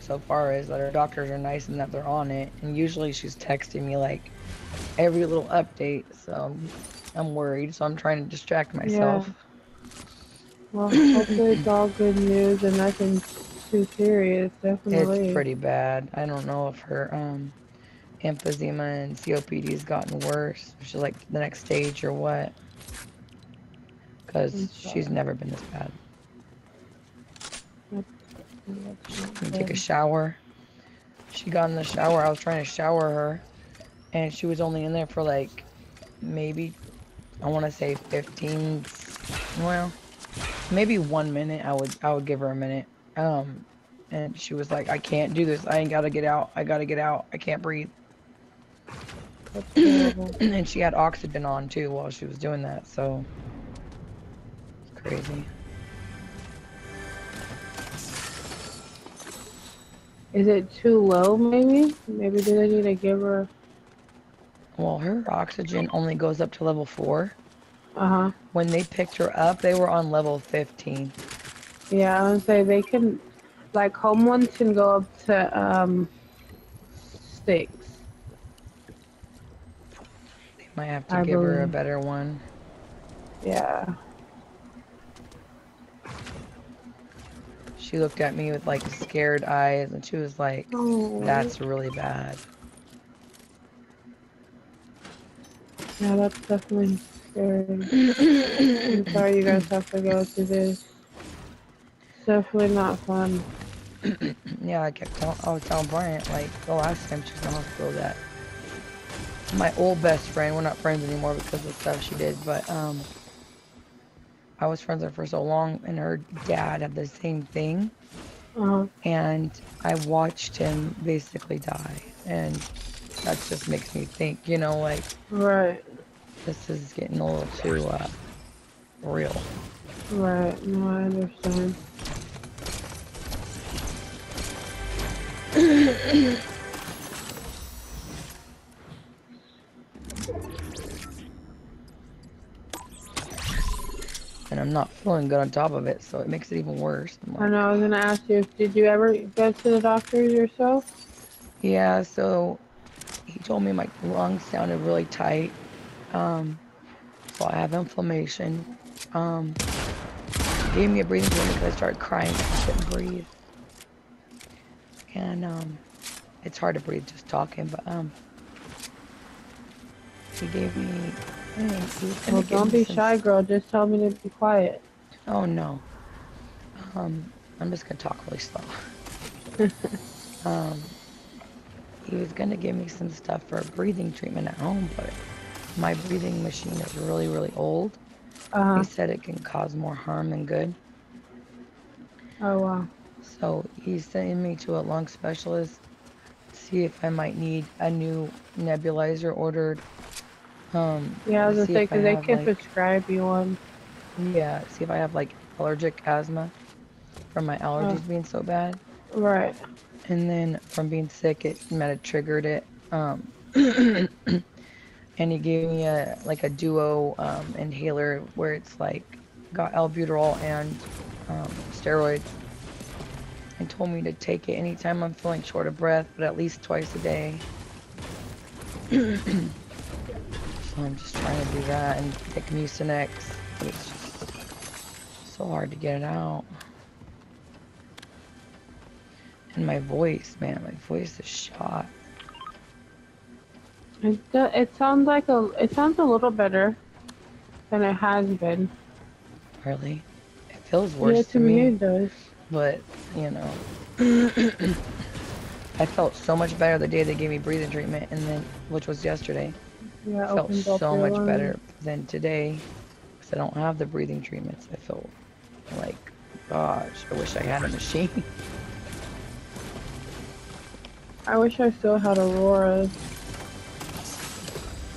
so far is that her doctors are nice and that they're on it. And usually she's texting me like every little update. So I'm worried. So I'm trying to distract myself. Yeah. Well, hopefully it's all good news and nothing too serious. Definitely. It's pretty bad. I don't know if her um, emphysema and COPD has gotten worse. If she's like the next stage or what. Because she's never been this bad. That's not and take a shower. She got in the shower. I was trying to shower her, and she was only in there for like maybe I want to say 15. Well, maybe one minute. I would I would give her a minute. Um, and she was like, "I can't do this. I ain't gotta get out. I gotta get out. I can't breathe." And she had oxygen on too while she was doing that. So it's crazy. Is it too low, maybe? Maybe do they need to give her... Well, her oxygen only goes up to level four. Uh-huh. When they picked her up, they were on level 15. Yeah, I would say they can... Like, home ones can go up to, um... Six. They might have to I give her a better one. Yeah. She looked at me with like scared eyes and she was like, Oh. that's really bad. Yeah, that's definitely scary. I'm sorry you guys have to go through this. Definitely not fun. yeah, I kept telling, I was telling Bryant, like, the last time she was in the hospital that my old best friend, we're not friends anymore because of stuff she did, but, um, I was friends with her for so long and her dad had the same thing Uh-huh. and I watched him basically die and that just makes me think, you know, like, Right. this is getting a little too, uh, real. Right. No, I understand. and I'm not feeling good on top of it, so it makes it even worse. I'm I know, I was gonna ask you, did you ever go to the doctor yourself? yeah, so he told me my lungs sounded really tight. Um, so I have inflammation. Um, he gave me a breathing treatment because I started crying. I couldn't breathe. And um, it's hard to breathe just talking, but um, he gave me. I mean, he was gonna Well, don't be some shy, girl. Just tell me to be quiet. Oh no. Um, I'm just gonna talk really slow. um, he was gonna give me some stuff for a breathing treatment at home, but my breathing machine is really, really old. Uh-huh. He said it can cause more harm than good. Oh, wow. So he's sending me to a lung specialist to see if I might need a new nebulizer ordered. Um, Yeah, I was gonna say, because they can like- prescribe you one. Yeah, see if I have like allergic asthma from my allergies being so bad. Right. And then from being sick, it might have triggered it. Um, and he gave me a like a duo um, inhaler where it's like got albuterol and um, steroids. And told me to take it anytime I'm feeling short of breath, but at least twice a day. so I'm just trying to do that and take Mucinex, it's just so hard to get it out. And my voice, man, my voice is shot. It, it sounds like a, it sounds a little better than it has been. Really? It feels worse yeah, to to me me, it does. but you know, I felt so much better the day they gave me breathing treatment, and then which was yesterday. Yeah, felt so much better than today because I don't have the breathing treatments. I feel like, gosh, I wish I had a machine. I wish I still had Aurora.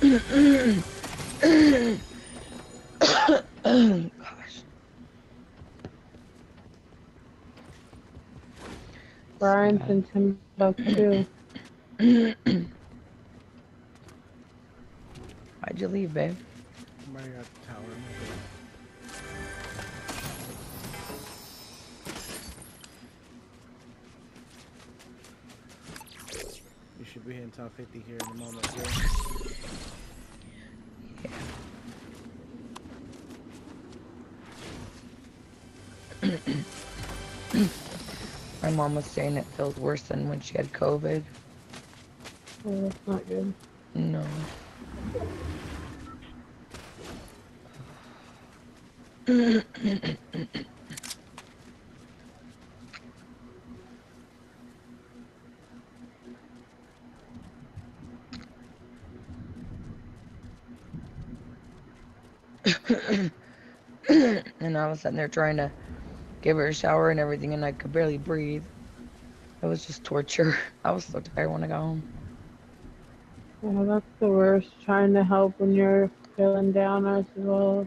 gosh. Brian's in Timbuktu. Why'd you leave, babe? Somebody got the tower. should be hitting top 50 here in a moment. Too. My mom was saying it feels worse than when she had COVID. Oh, that's not good. No. and I was sitting there trying to give her a shower and everything, and I could barely breathe. It was just torture. I was so tired when I got home. Yeah, that's the worst. Trying to help when you're feeling down as well.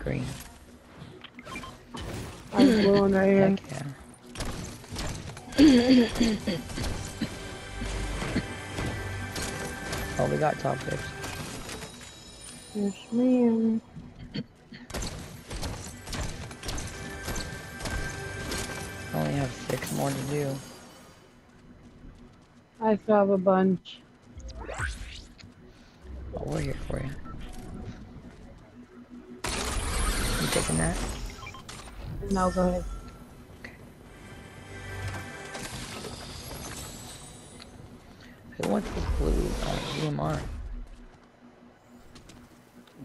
Green. I have blue one right here. Yeah. oh, we got top picks. Yes, ma'am. I only have six more to do. I still have a bunch. Oh, we're here for you. You taking that? No, go ahead. Who wants the blue uh, DMR?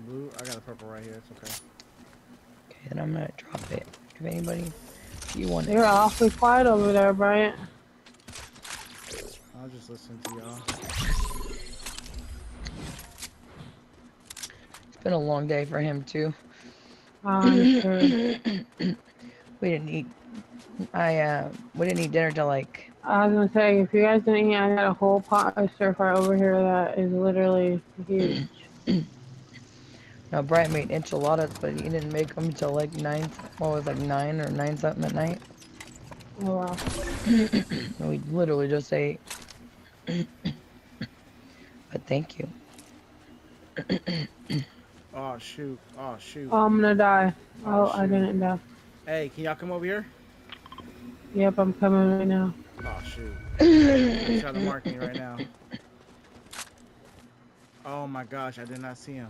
Blue, I got a purple right here. It's okay. Okay, then I'm gonna drop it. If anybody, if you want it, You're awfully quiet over there, Bryant. I'll just listen to y'all. it's been a long day for him too. I'm. We didn't eat. I uh, we didn't eat dinner till like I was gonna say, if you guys didn't eat, I got a whole pot of stir fry over here that is literally huge. now Brian made enchiladas, but he didn't make them till like nine. What was like nine or nine something at night? Oh wow. We literally just ate. but thank you. Oh shoot! Oh shoot! Oh, I'm gonna die. Oh, Oh, I shoot. didn't die. Hey, can y'all come over here? Yep, I'm coming right now. Oh shoot! He's trying to mark me right now. Oh my gosh! I did not see him.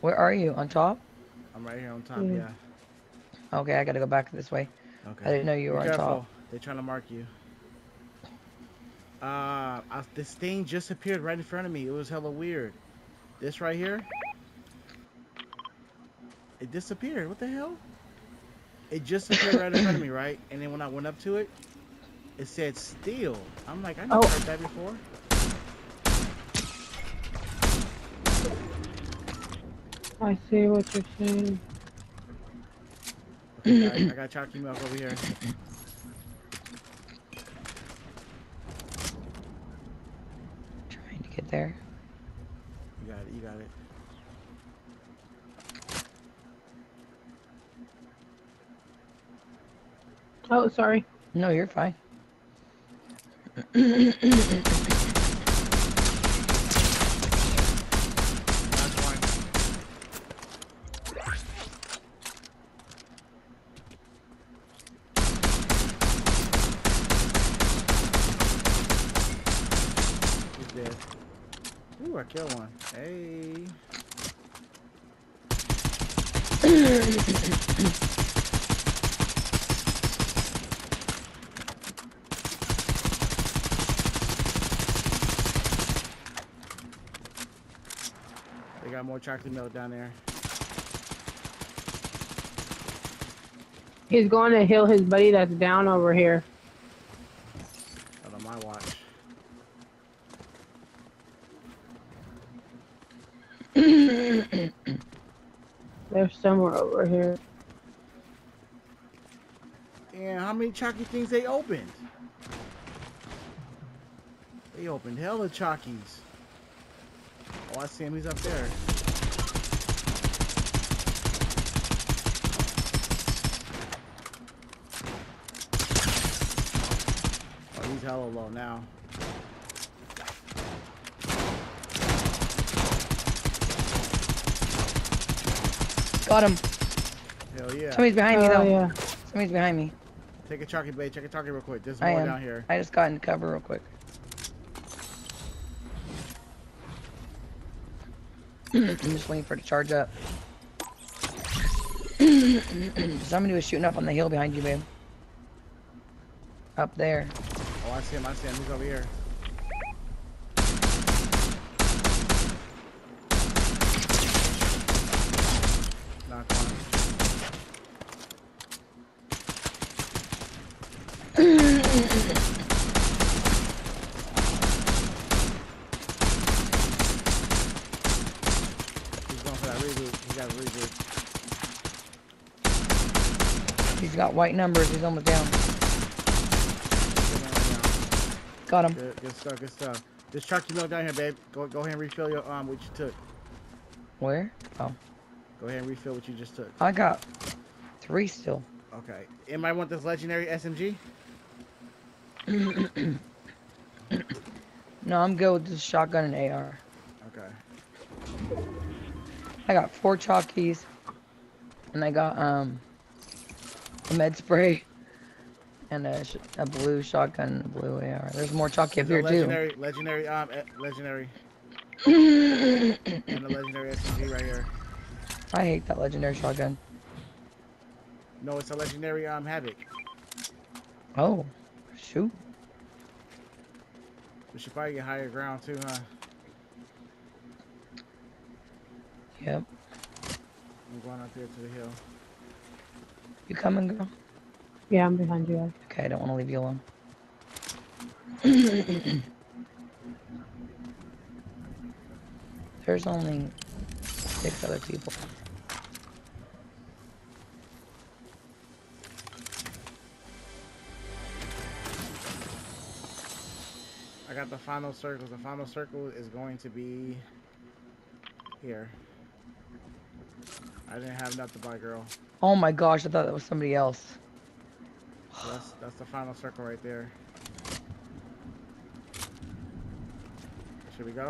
Where are you? On top? I'm right here on top. Yeah. Yeah. Okay, I gotta go back this way. Okay. I didn't know you Be were on careful. top. They're trying to mark you. Uh, I, this thing just appeared right in front of me. It was hella weird. This right here. It disappeared. What the hell? It just appeared right in front of me, right? And then when I went up to it, it said steel. I'm like, I never Oh. heard that before. I see what you're saying. Okay, I, I got chalky milk over here. Trying to get there. You got it. You got it. Oh, sorry. No, you're fine. Last one. He's dead. Ooh, I killed one. Hey. They got more chocolate milk down there. He's going to heal his buddy that's down over here. Not on my watch. They're somewhere over here. Damn, how many chocolate things they opened? They opened hella chalkies. Oh, I see him. He's up there. He's hella low now. Got him. Hell yeah. Somebody's behind me Oh though. yeah. Somebody's behind me. Take a chalky bait. Check a chalky real quick. There's I more am. down here. I just got in cover real quick. I'm just waiting for it to charge up. Somebody was shooting up on the hill behind you, babe. Up there. I see him. I see him. He's over here. Knock on. He's going for that reboot. He got a reboot. He's got white numbers. He's almost down. Good man right now. Got him. Good, good stuff. Good stuff. This chalky milk down here, babe. Go, go ahead and refill your um what you took. Where? Oh, Go ahead and refill what you just took. I got three still. Okay. Am I want this legendary SMG? No, I'm good with this shotgun and AR. Okay. I got four chalkies, and I got um a med spray, and a, sh- a blue shotgun, and a blue AR. There's more chalky up here a too. legendary, legendary, um, eh, legendary, and a legendary SMG right here. I hate that legendary shotgun. No, it's a legendary um havoc. Oh, shoot. We should probably get higher ground too, huh? Yep. I'm going up there to the hill. You coming, girl? Yeah, I'm behind you guys. Okay, I don't want to leave you alone. There's only six other people. I got the final circle. The final circle is going to be here. I didn't have enough to buy, girl. Oh my gosh, I thought that was somebody else. So that's that's the final circle right there. Should we go?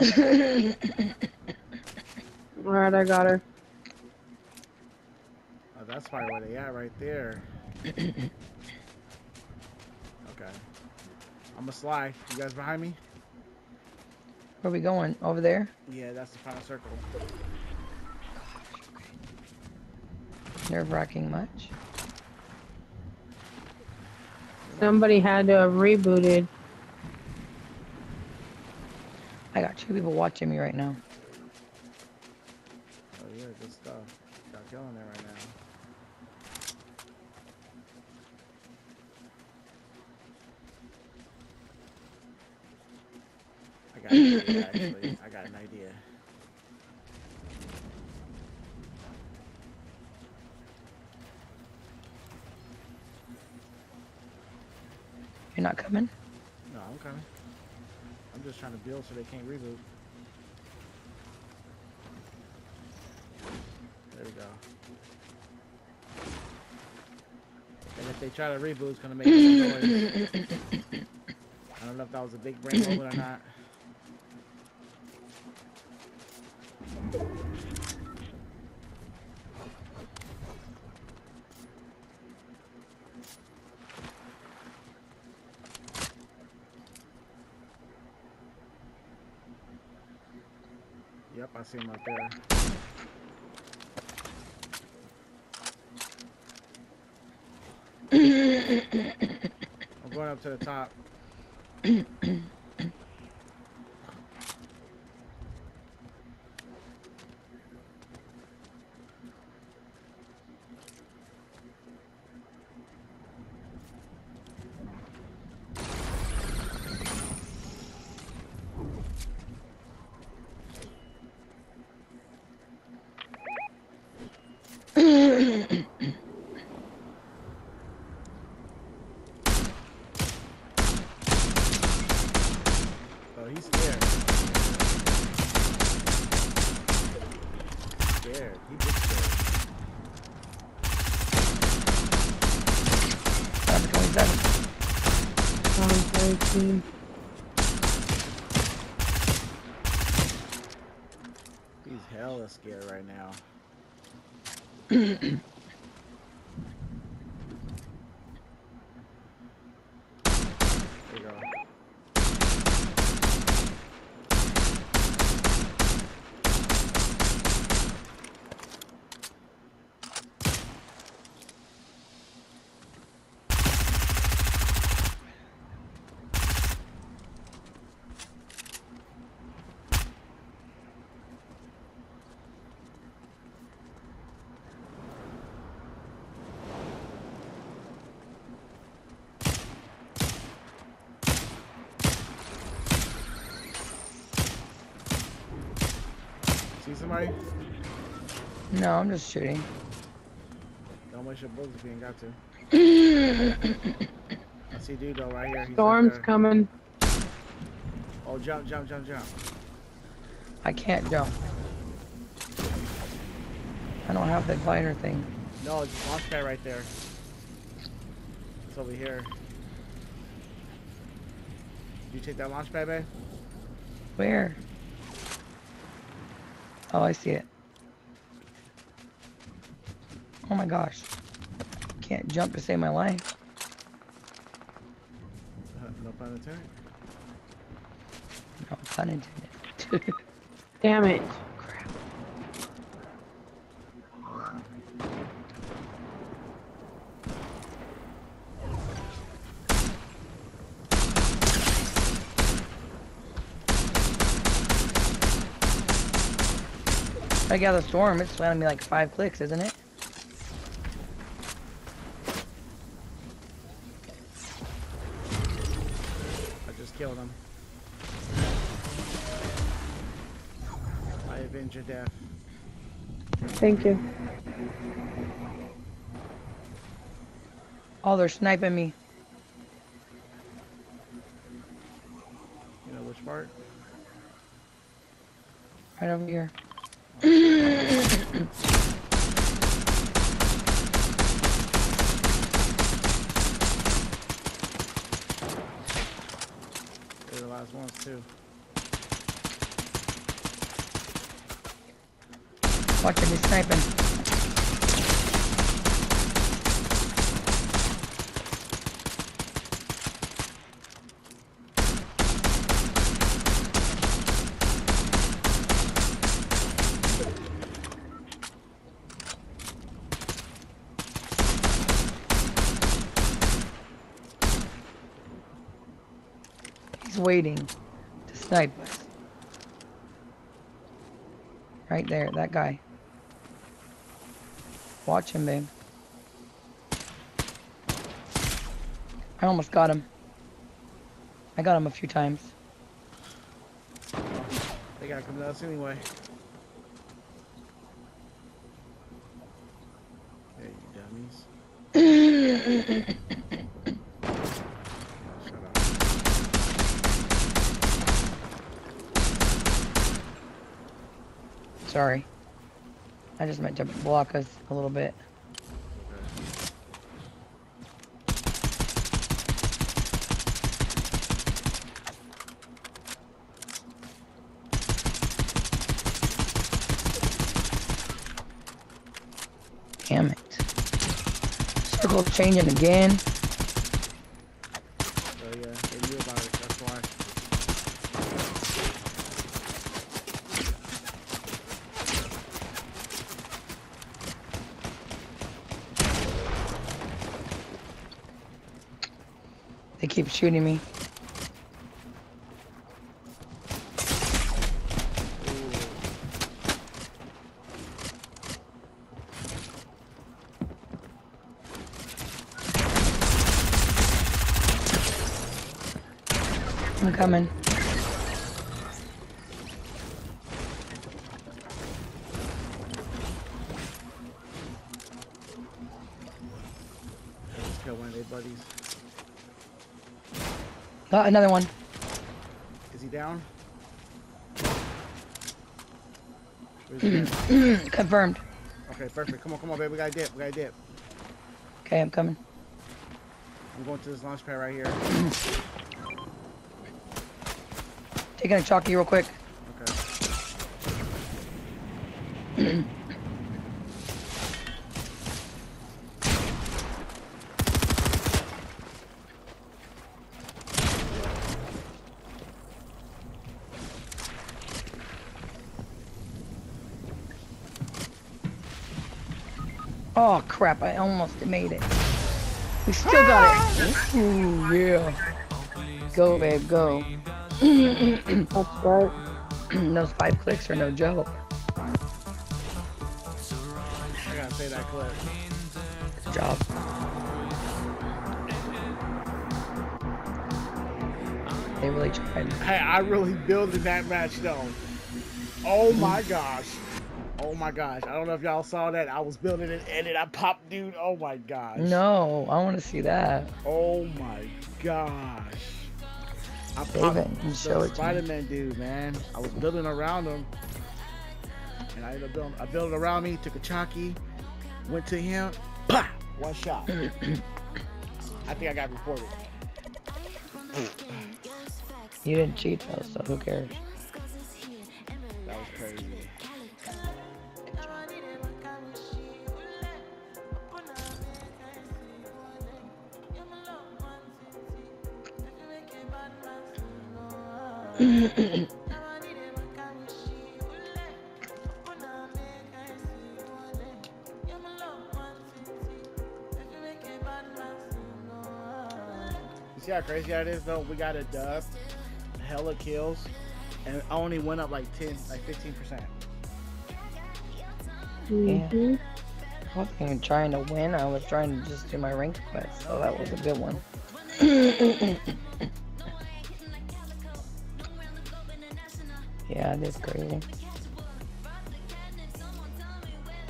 Alright, I got her. Oh, that's probably where they at right there. Okay. I'm gonna slide. You guys behind me? Where are we going? Over there? Yeah, that's the final circle. Nerve wracking much? Somebody had to have rebooted. I got two people watching me right now. Oh yeah, good stuff. Got killing there right now. I got an idea, actually. I got an idea. You're not coming? No, I'm coming. I'm build so they can't reboot. There we go. And if they try to reboot, it's gonna make noise. I don't know if that was a big brain moment or not. Yep, I see him right there. I'm going up to the top. See somebody? No, I'm just shooting. Don't waste your bullets if you ain't got to. I see dude though right here. He's Storm's right coming. Oh, jump, jump, jump, jump. I can't jump. I don't have the glider thing. No, it's launch pad right there. It's over here. Did you take that launch pad, babe? Where? Oh, I see it. Oh my gosh. Can't jump to save my life. Uh, no pun intended. No pun intended. Damn it. I got the storm. It's landing me like five clicks, isn't it? I just killed him. I avenge your death. Thank you. Oh, they're sniping me. You know which part? Right over here. They're the last ones too. Watching me sniping. He's waiting us. Right there, that guy. Watch him, babe. I almost got him. I got him a few times. They gotta come to us anyway. Hey, you dummies. Shut up. Sorry. I just meant to block us a little bit. Damn it. Circle changing again. Oh yeah, they knew about it. That's why. They keep shooting me. I'm coming. Kill one of their buddies. Got another one. Is he down? Confirmed. Okay, perfect. Come on, come on, babe. We gotta dip. We gotta dip. Okay, I'm coming. I'm going to this launch pad right here. Taking a chalky real quick. Crap, I almost made it. We still got it. Ooh, yeah. Go, babe, go. That's right. Those five clicks are no joke. I gotta say that clip. Good job. They really tried. Hey, I really building that match though. Oh my gosh. Oh my gosh. I don't know if y'all saw that. I was building it and then I popped dude. Oh my gosh. No, I want to see that. Oh my gosh. I Save it and show it. Spider-Man dude, man. I was building around him. And I ended up building I built around me, took a chalky, went to him, bah! One shot. I think I got reported. You didn't cheat though, so who cares? That is though? We got a dub, hella kills, and I only went up like 10, like 15%. hmm I wasn't even trying to win. I was trying to just do my rank quest, so that was a good one. yeah, that's crazy.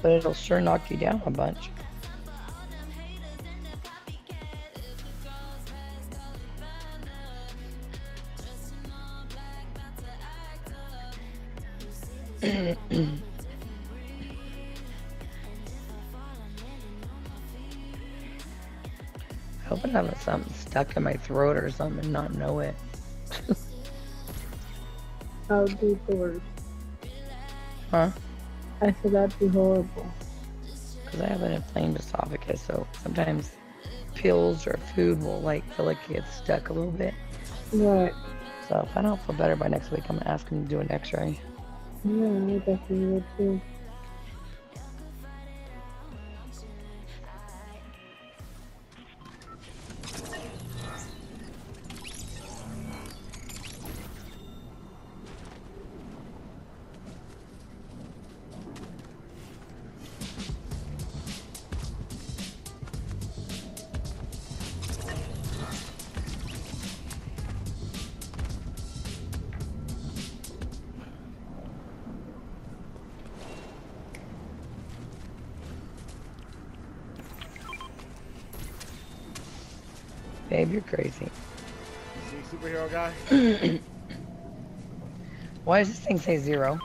But it'll sure knock you down a bunch. I hope I haven't something stuck in my throat or something and not know it. That would be the worst. Huh? I said that'd be horrible. Because I have an inflamed esophagus, so sometimes pills or food will like feel like it gets stuck a little bit. Right. So if I don't feel better by next week, I'm gonna ask him to do an X-ray. Yeah, I definitely would too. Why does this thing say zero?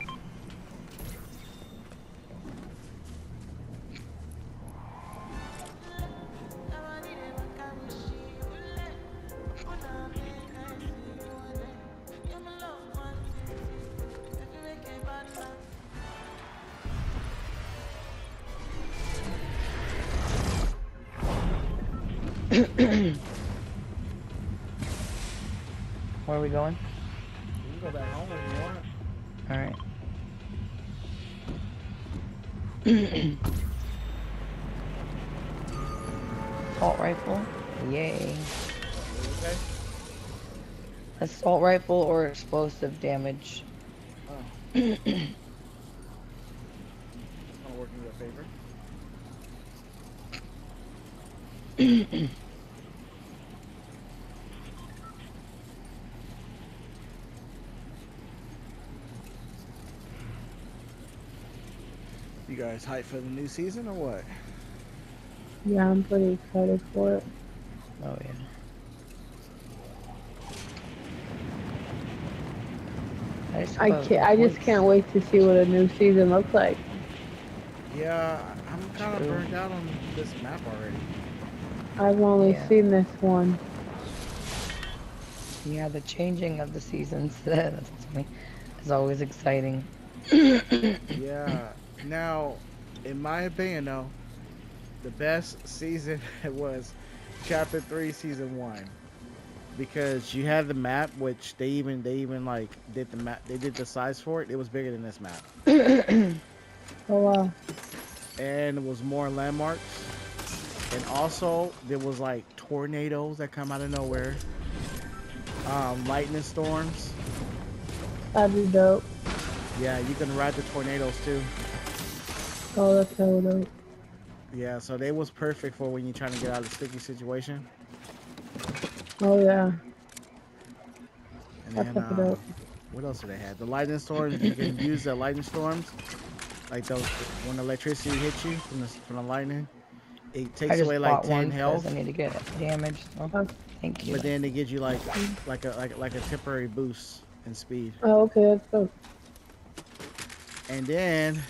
Where are we going? Assault rifle. Yay. Okay? Assault rifle or explosive damage. Oh. It's gonna work in your favor. You guys hyped for the new season or what? Yeah, I'm pretty excited for it. Oh yeah. I, just I can't. I just can't wait to see what a new season looks like. Yeah, I'm kind of burned out on this map already. I've only Yeah. seen this one. Yeah, the changing of the seasons that's funny, is always exciting. Yeah. Now, in my opinion, though, the best season was Chapter Three, Season One, because you had the map, which they even they even like did the map. They did the size for it. It was bigger than this map, Oh wow. and it was more landmarks. And also, there was like tornadoes that come out of nowhere, um, lightning storms. That'd be dope. Yeah, you can ride the tornadoes too. Oh, that's so dope. Yeah, so they was perfect for when you're trying to get out of a sticky situation. Oh yeah. And then, um, what else do they have? The lightning storms. You can use the lightning storms, like those when electricity hits you from the from the lightning. It takes away like ten health, I need to get it damaged. Oh. Thank you. but then it gives you like like a like like a temporary boost in speed. Oh, okay, that's dope. And then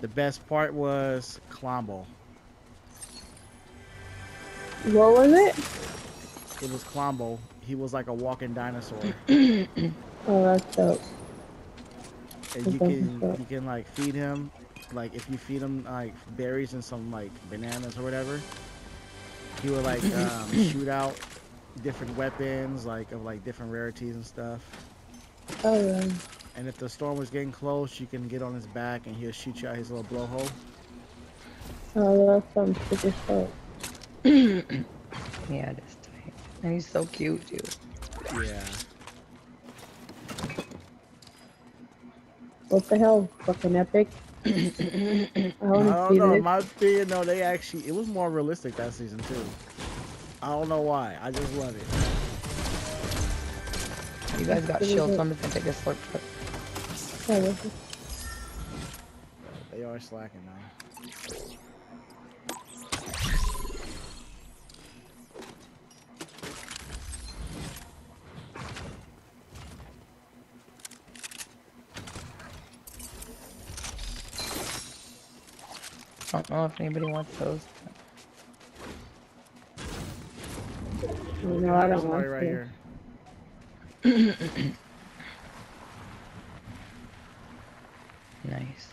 the best part was Klombo. What was it? It was Klombo. He was like a walking dinosaur. Oh, that's dope. and you can so- you can like feed him like if you feed him like berries and some like bananas or whatever he would like um, shoot out different weapons like of like different rarities and stuff Oh yeah. And if the storm was getting close you can get on his back and he'll shoot you out his little blowhole Oh, that sounds sick as. Yeah, it is tight. And he's so cute too. yeah What the hell? Fucking epic. I i don't see know this. my opinion no they actually it was more realistic that season too i don't know why i just love it You guys got shields, it? so I'm just gonna take a slurp trip. Oh, they are slacking now I don't know if anybody wants those. No, I don't want somebody right to. here Nice.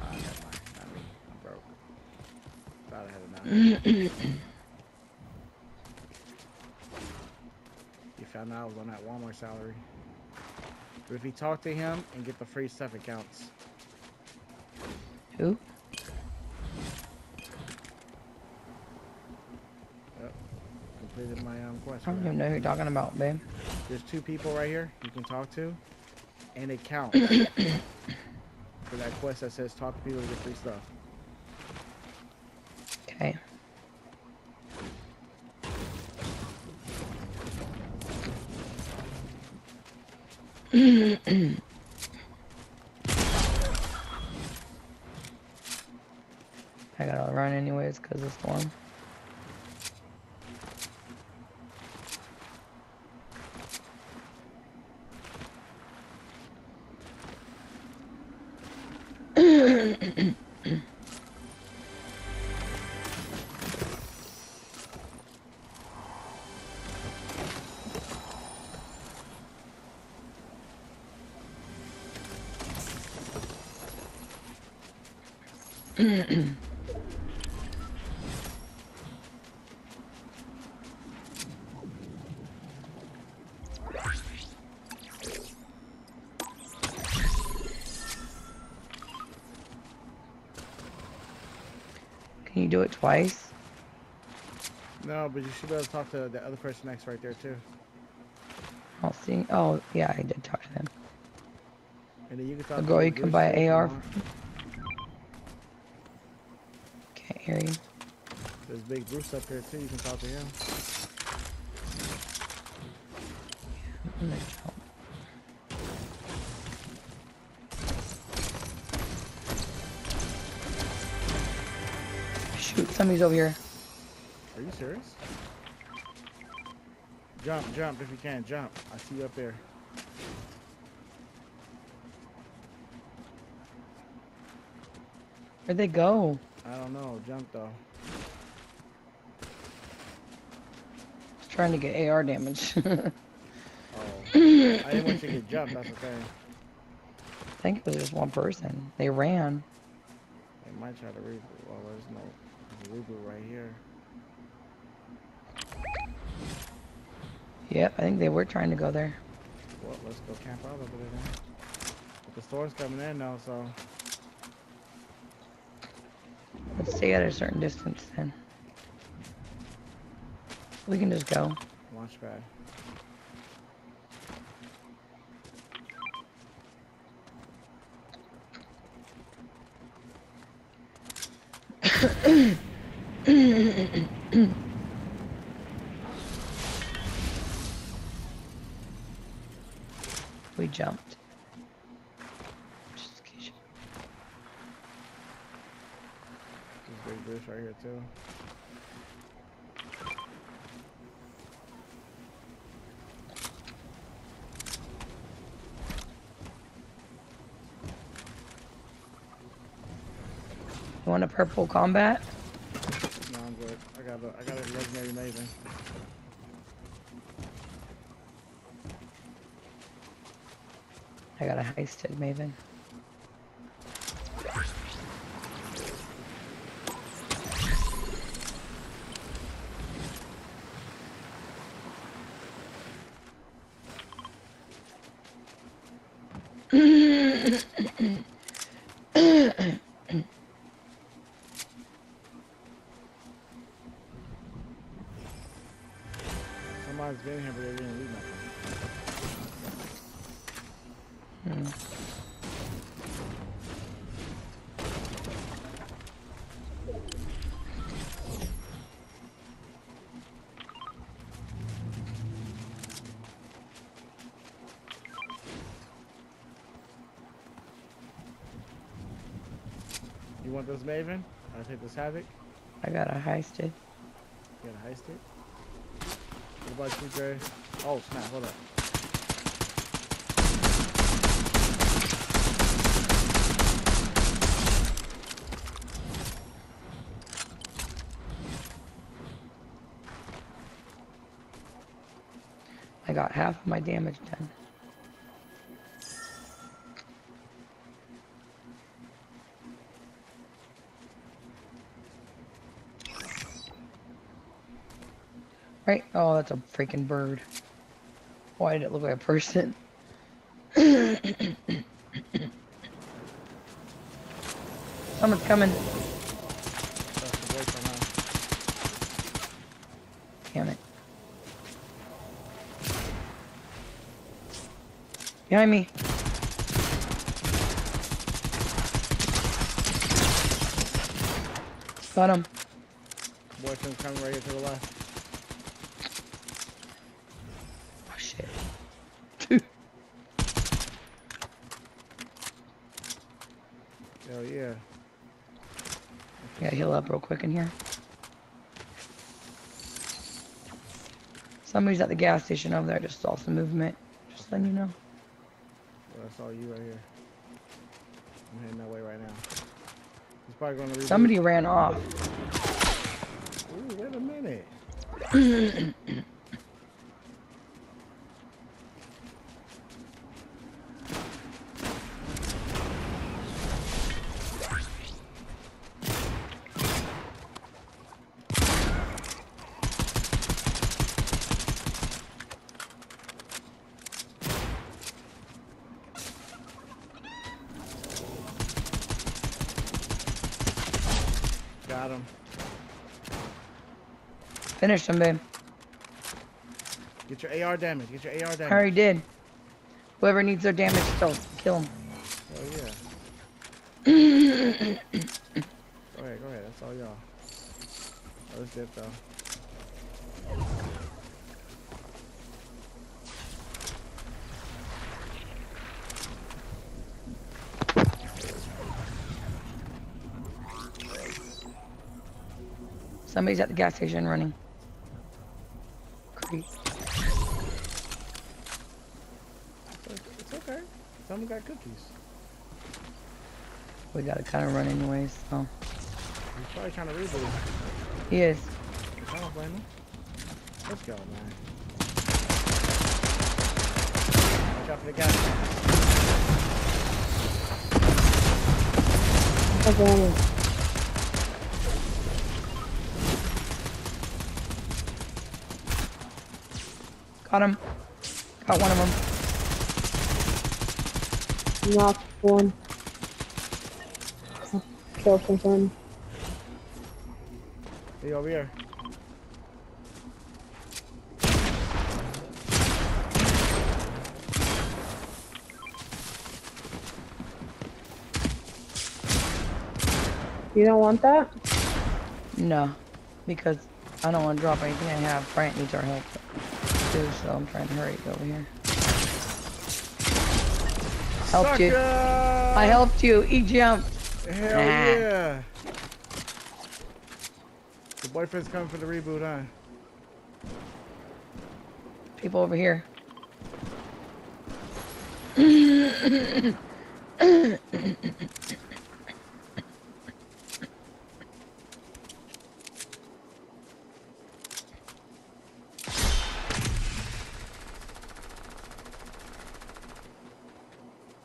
Ah, never mind. Not me. I'm broke. Thought I had enough. you found out I was on that Walmart salary. But if you talk to him and get the free stuff, it counts. Who? Completed my um, quest. I don't even know who you're talking about, babe. There's two people right here you can talk to, and it counts for that quest that says talk to people to get free stuff. Okay. I gotta run anyways because of storm. Do it twice? No, but you should be able to talk to the other person next right there too. I'll see. Oh, yeah, I did talk to him. And then you can talk A to girl the you can buy an AR. Can't hear you. There's Big Bruce up here too. You can talk to him. enemies over here. Are you serious? Jump, jump if you can, jump. I see you up there. Where'd they go? I don't know. Jump though. Just trying to get AR damage. oh. I didn't want you to get jumped, that's the thing. Thankfully there's one person. They ran. They might try to read well there's no right here. Yep, I think they were trying to go there. Well, let's go camp out over there then. But the store's coming in now, so Let's stay at a certain distance then. We can just go. launch pad. We jumped. Just in case you- This big bush right here too. You want a purple combat? No, I'm good. I got a I got a legendary maven. I got a heisted Maven. Maven? I take this havoc. I got a heisted. You gotta heist it. What about you? Oh snap! Hold up. I got half of my damage done. Right? Oh, that's a freaking bird. Why did it look like a person? Someone's coming. Damn it. Behind me. Got him. Boyfriend's coming right here to the left. Oh shit. Hell yeah. Gotta heal up real quick in here. Somebody's at the gas station over there. Just saw some movement. Just letting you know. Well, I saw you right here. I'm heading that way right now. He's probably gonna reboot. Somebody ran off. Ooh, wait a minute. Got him. Finished him, babe. Get your AR damage. Get your AR damage. I already did. Whoever needs their damage still, kill him. Oh yeah. go ahead, go ahead. That's all y'all. Oh, this dip though. Somebody's at the gas station running. Creep. It's okay. It's okay. Someone got cookies. We gotta kind of run anyways. So He's probably trying to reboot. he is. I don't blame him. Let's go, man. Watch out for the guy. Okay. Got him. Got one of them. Knocked one. Kill confirmed. He over here. You don't want that? No, because I don't want to drop anything I have. Bryant needs our help too, so I'm trying to hurry over here. Helped you. I helped you. He jumped. Hell Nah. yeah. The boyfriend's coming for the reboot, huh? People over here.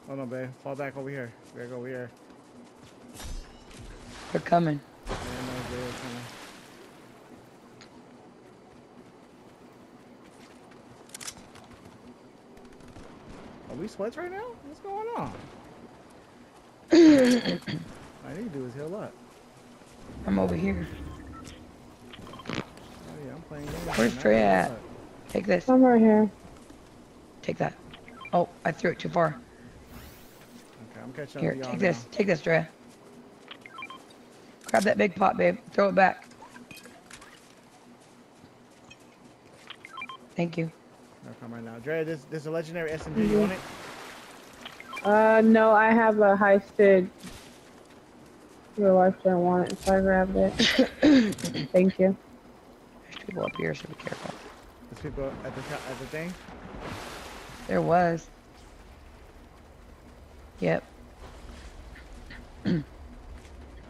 Hold on, babe. Fall back over here. We gotta go over here. They're coming. Yeah, no, babe, coming. Are we sweats right now? What's going on? All I need to do is heal up. I'm over here. Oh yeah, I'm playing games. Where's right Trey at? Up? Take this. I'm right here. Take that. Oh, I threw it too far. Okay, I'm catching Here, up to y'all take now. this. Take this, Drea. Grab that big pot, babe. Throw it back. Thank you. I'll come right now. Dre, this this is a legendary SMG. Mm-hmm. You want it? Uh, no, I have a high speed. Your wife didn't want it, so I grabbed it. Thank you. There's people up here, so be careful. There's people at the top, at the thing. There was. Yep.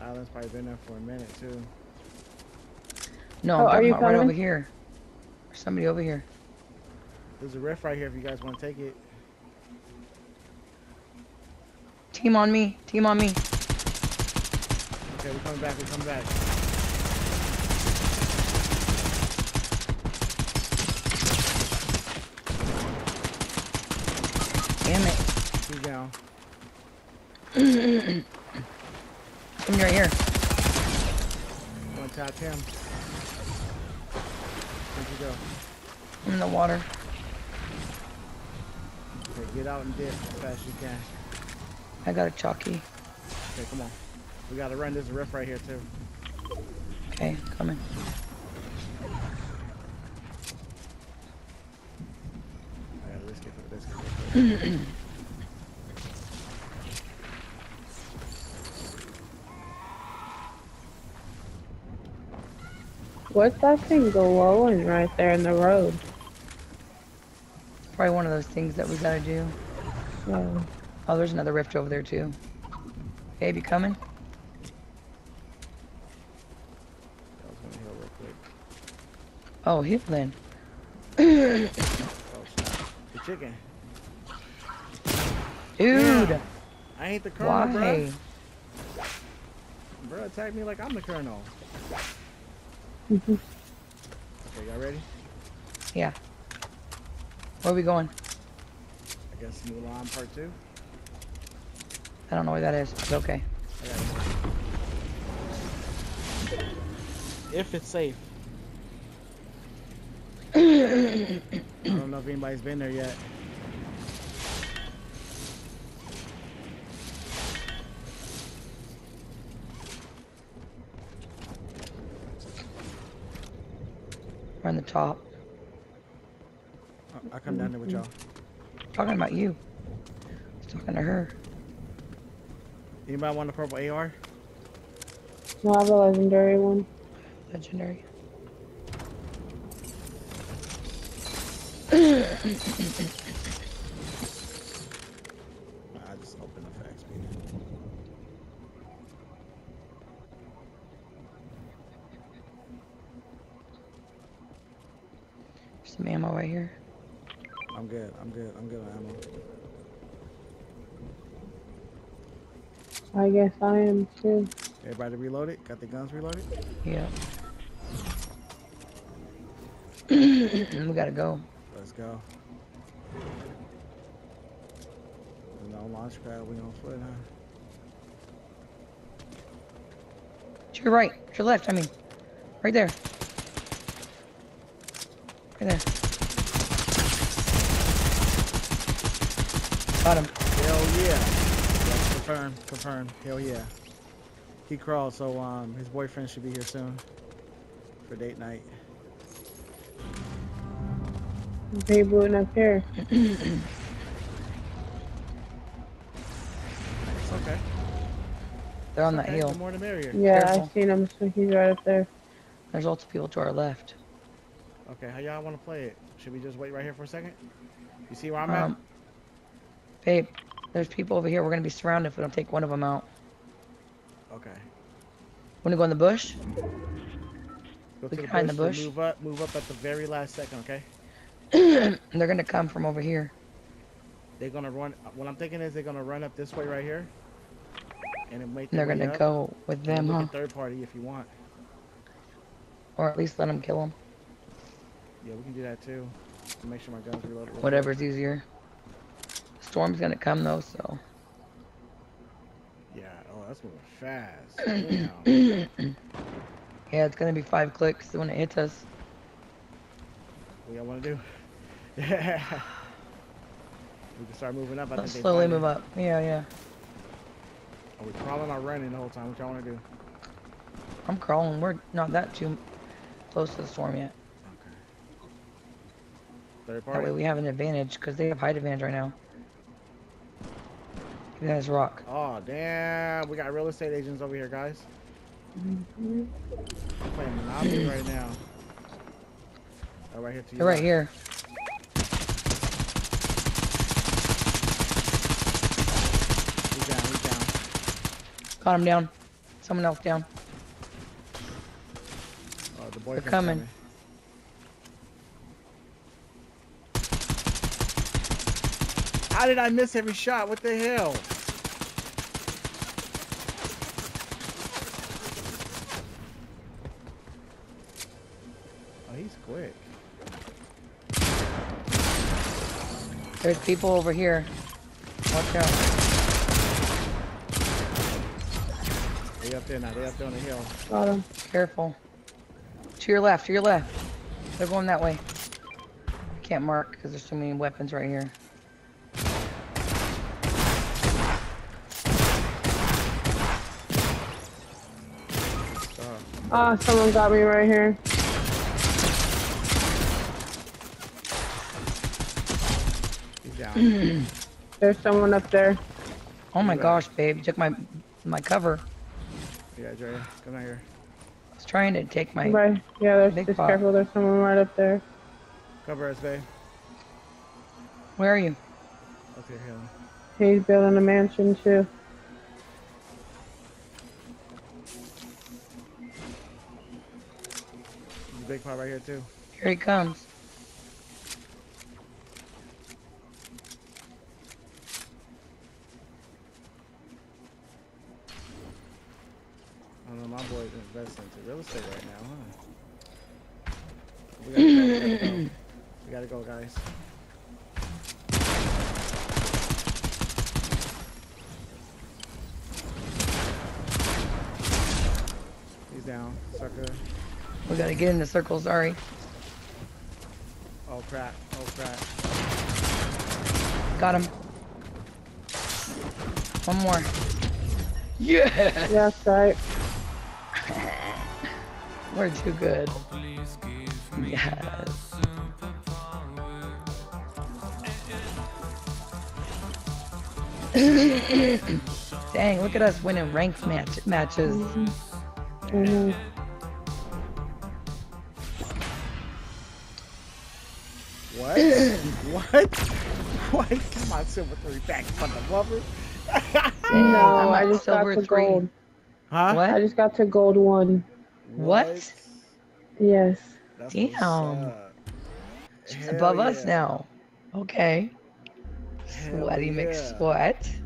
Island's probably been there for a minute too. No, Oh, I'm are talking you about right over here. There's somebody over here. There's a rift right here if you guys want to take it. Team on me. Team on me. Okay, we're coming back. We're coming back. Damn it. He's down. Here. One tap him. Where'd you go? I'm in the water. Okay, get out and dip as fast as you can. I got a chalky. Okay, come on. We gotta run. There's a rift right here too. Okay, coming. I gotta risk it for the biscuit. What's that thing glowing right there in the road? Probably one of those things that we gotta do. Oh, Oh, there's another rift over there too. Babe, you coming? I was gonna heal real quick. Oh, heal then. Oh snap. The chicken. Dude, Yeah. I ain't the colonel, why? bro. Bro, attack me like I'm the colonel. Okay, y'all ready? Yeah. Where are we going? I guess Mulan part two. I don't know where that is. It's okay. I got it. If it's safe. I don't know if anybody's been there yet. We're on the top. I- I'll come down there with y'all. Talking about you. I was talking to her. Anybody want a purple AR? no, I have a legendary one. Legendary. I just opened the fax speed. Some ammo right here. I'm good. I'm good. I'm good on ammo. I guess I am too. Everybody reloaded? Got the guns reloaded? Yeah. we gotta go. Let's go. No launch pad, we on foot, huh? To your right. To your left, I mean. Right there. Right there. Got him. Hell yeah. Yes, confirm, confirm. Hell yeah. He crawled, so um his boyfriend should be here soon for date night. They booting up here. It's okay. They're on that hill. The more the merrier. Yeah, Careful. I seen him. So he's right up there. There's lots of people to our left. Okay, how y'all want to play it? Should we just wait right here for a second? You see where I'm Um, babe, there's people over here. We're gonna be surrounded if we don't take one of them out. Okay. Wanna go in the bush? Go We to the hide in the bush. Move up, move up at the very last second, okay? They're gonna come from over here. They're gonna run. What I'm thinking is they're gonna run up this way right here, and make. They're gonna up. go with them, huh? third party if you want. Or at least let them kill them. Yeah, we can do that too. To make sure my guns reloaded. Whatever's easier. Storm's gonna come though, so. Yeah. Oh, that's moving fast. Yeah, it's gonna be five clicks when it hits us. what y'all want to do? Yeah. we can start moving up. I Let's think slowly move up. Yeah, yeah. Are we crawling or running the whole time? What y'all want to do? I'm crawling. We're not that too close to the storm yet. Okay. Third That way we have an advantage because they have height advantage right now. That as rock. Oh damn! We got real estate agents over here, guys. I'm playing Monopoly right now. Oh, right here to you. They're right here. He's down. He's down. Got him down. Someone else down. Oh, the boyfriend's coming. How did I miss every shot? What the hell? Oh, he's quick. There's people over here. Watch out. They up there now. They up there on the hill. Got him. Careful. To your left, to your left. They're going that way. Can't mark because there's so many weapons right here. Oh, Ah, someone got me right here. he's down. There's someone up there. Oh my gosh, babe. You took my my cover. yeah, Drea, come out here. I was trying to take my Right. Yeah, there's Big just pop. careful. There's someone right up there. Cover us, babe. Where are you? Up here, hill. He's building a mansion too. There's a big part right here too. Here he comes. I don't know, my boy's investing into real estate right now, huh? We gotta go, we gotta go. We gotta go, guys. He's down, sucker. We gotta get in the circle, sorry. Oh crap, oh crap. Got him. One more. Yeah! That's right. We're too good. Yes. Dang, look at us winning ranked match matches. Mhm. What? what? What? Come on, silver three back from the lover. No, I'm I at just got silver to three. gold. Huh? What? I just got to gold one. What? That's Yes. what's Damn. She's Hell above us now. Okay. Hell Sweaty yeah. McSweat.